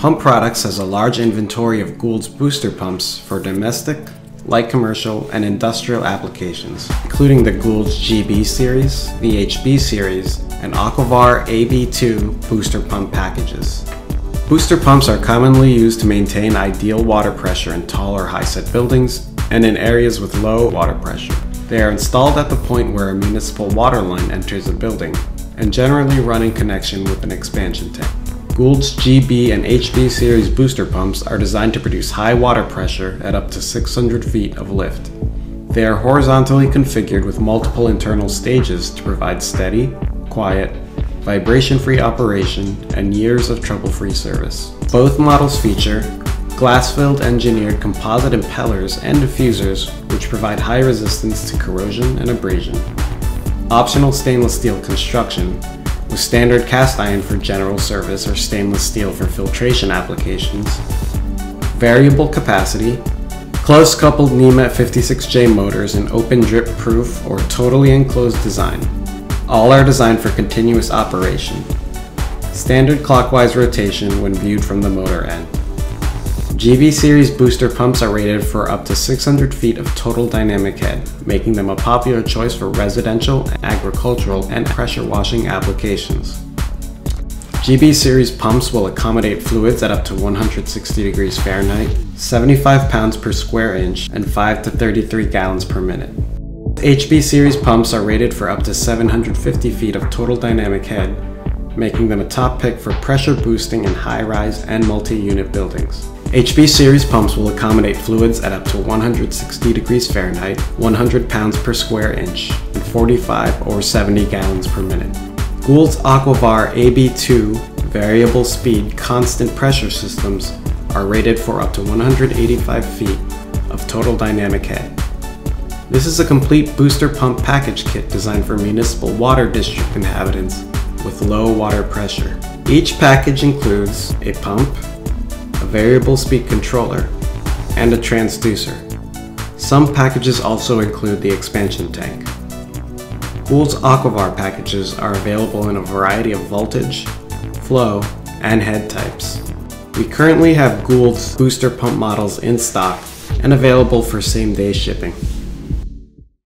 Pump Products has a large inventory of Gould's booster pumps for domestic, light commercial, and industrial applications, including the Gould's GB series, the HB series, and Aquavar AB2 booster pump packages. Booster pumps are commonly used to maintain ideal water pressure in tall or high-set buildings and in areas with low water pressure. They are installed at the point where a municipal water line enters a building and generally run in connection with an expansion tank. Gould's GB and HB series booster pumps are designed to produce high water pressure at up to 600 feet of lift. They are horizontally configured with multiple internal stages to provide steady, quiet, vibration-free operation, and years of trouble-free service. Both models feature glass-filled engineered composite impellers and diffusers which provide high resistance to corrosion and abrasion. Optional stainless steel construction with standard cast iron for general service or stainless steel for filtration applications. Variable capacity, close coupled NEMA 56J motors in open drip proof or totally enclosed design. All are designed for continuous operation. Standard clockwise rotation when viewed from the motor end. GB series booster pumps are rated for up to 600 feet of total dynamic head, making them a popular choice for residential, agricultural, and pressure washing applications. GB series pumps will accommodate fluids at up to 160 degrees Fahrenheit, 75 pounds per square inch, and 5 to 33 gallons per minute. HB series pumps are rated for up to 750 feet of total dynamic head, making them a top pick for pressure boosting in high-rise and multi-unit buildings. HB series pumps will accommodate fluids at up to 160 degrees Fahrenheit, 100 pounds per square inch, and 45 or 70 gallons per minute. Gould's Aquavar AB2 variable speed constant pressure systems are rated for up to 185 feet of total dynamic head. This is a complete booster pump package kit designed for municipal water district inhabitants with low water pressure. Each package includes a pump, a variable speed controller, and a transducer. Some packages also include the expansion tank. Gould's Aquavar packages are available in a variety of voltage, flow, and head types. We currently have Gould's booster pump models in stock and available for same day shipping.